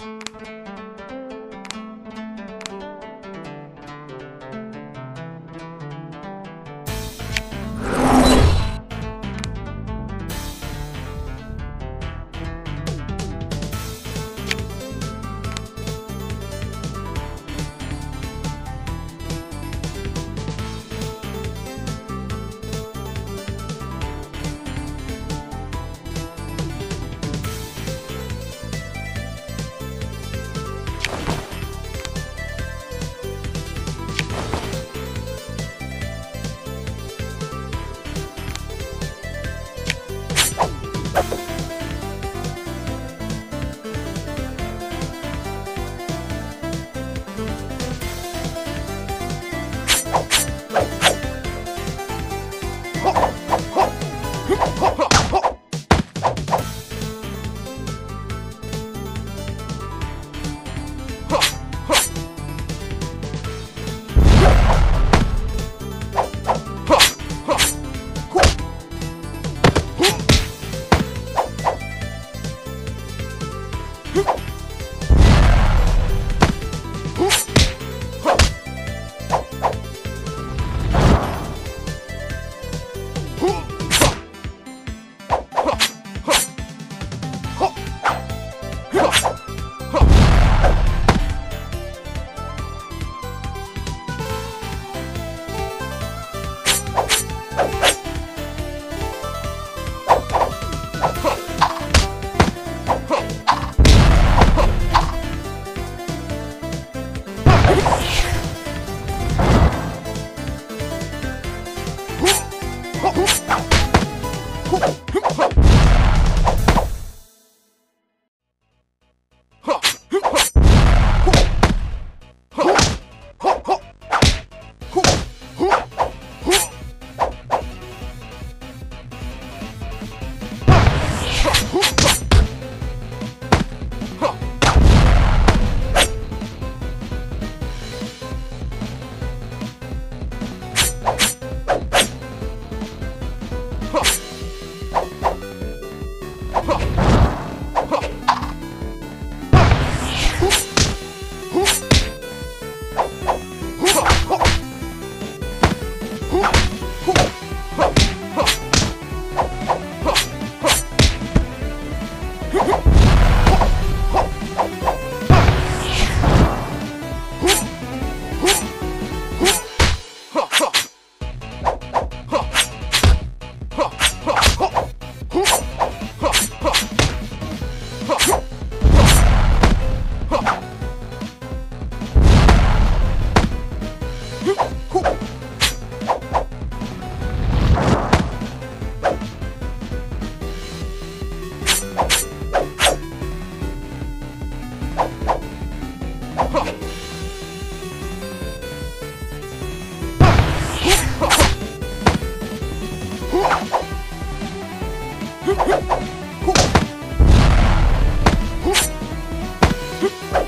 Música Ha ha ha!